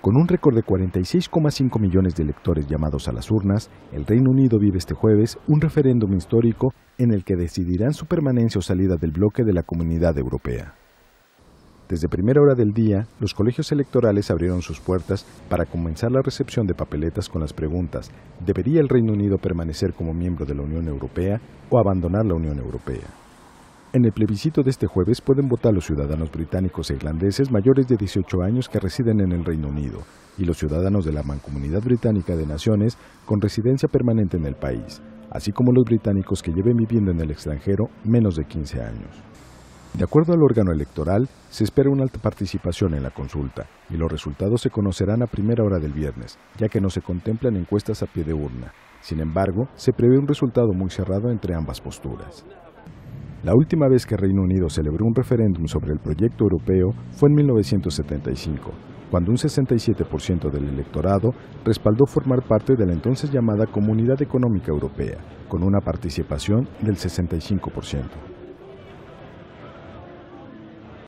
Con un récord de 46,5 millones de electores llamados a las urnas, el Reino Unido vive este jueves un referéndum histórico en el que decidirán su permanencia o salida del bloque de la Comunidad Europea. Desde primera hora del día, los colegios electorales abrieron sus puertas para comenzar la recepción de papeletas con las preguntas ¿debería el Reino Unido permanecer como miembro de la Unión Europea o abandonar la Unión Europea? En el plebiscito de este jueves pueden votar los ciudadanos británicos e irlandeses mayores de 18 años que residen en el Reino Unido y los ciudadanos de la Mancomunidad Británica de Naciones con residencia permanente en el país, así como los británicos que lleven viviendo en el extranjero menos de 15 años. De acuerdo al órgano electoral, se espera una alta participación en la consulta y los resultados se conocerán a primera hora del viernes, ya que no se contemplan encuestas a pie de urna. Sin embargo, se prevé un resultado muy cerrado entre ambas posturas. La última vez que Reino Unido celebró un referéndum sobre el proyecto europeo fue en 1975, cuando un 67% del electorado respaldó formar parte de la entonces llamada Comunidad Económica Europea, con una participación del 65%.